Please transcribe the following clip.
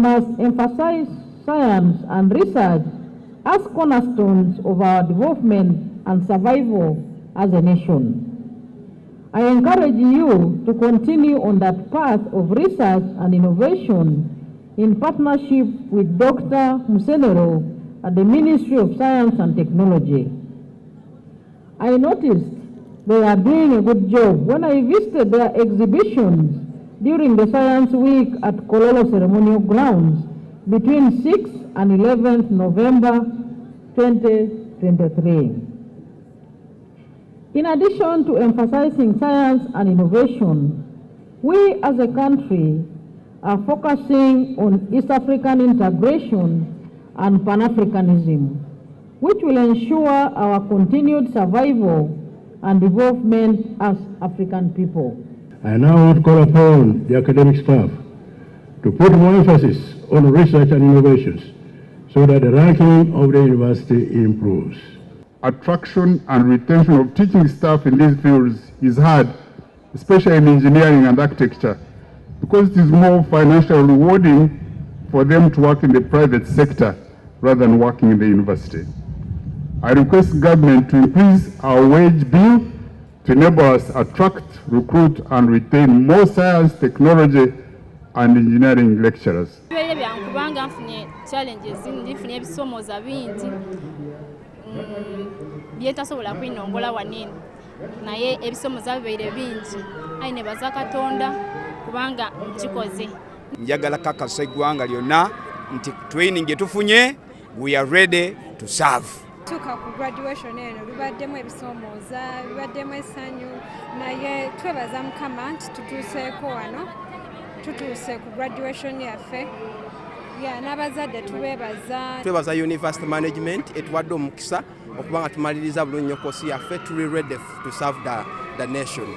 must emphasize science and research as cornerstones of our development and survival as a nation. I encourage you to continue on that path of research and innovation in partnership with Dr. Musenero at the Ministry of Science and Technology. I noticed they are doing a good job when I visited their exhibitions during the Science Week at Kololo Ceremonial Grounds between 6 and 11th November 2023. In addition to emphasizing science and innovation, we as a country are focusing on East African integration and Pan-Africanism, which will ensure our continued survival and development as African people. I now would call upon the academic staff to put more emphasis on research and innovations so that the ranking of the university improves. Attraction and retention of teaching staff in these fields is hard, especially in engineering and architecture, because it is more financially rewarding for them to work in the private sector rather than working in the university. I request government to increase our wage bill to enable us attract, recruit and retain more science, technology and engineering lecturers. bibeere byankubanga nfunye challenges nfunye ebisoomooza bingi. Mm, byetasobola kwinongola wanene. Naye ebisoomooza bibeire bingi. Aye nebaza katonda kubanga nkikoze. Njagala kakasa eggwanga lyonna nti training gyetufunye we are ready to serve tuuka ku graduation eno bibaddemu ebisoomooza bibaddemu essanyu naye twebaza mukama nti tutuuseeko wano tutuuse ku graduation yaffe. Ya n'abazadde tubeebaza twebaza university management etuwadde omukisa okuba nga tumaliriza bulungi nnyo kosi yaffe tuli ready to serve the, the nation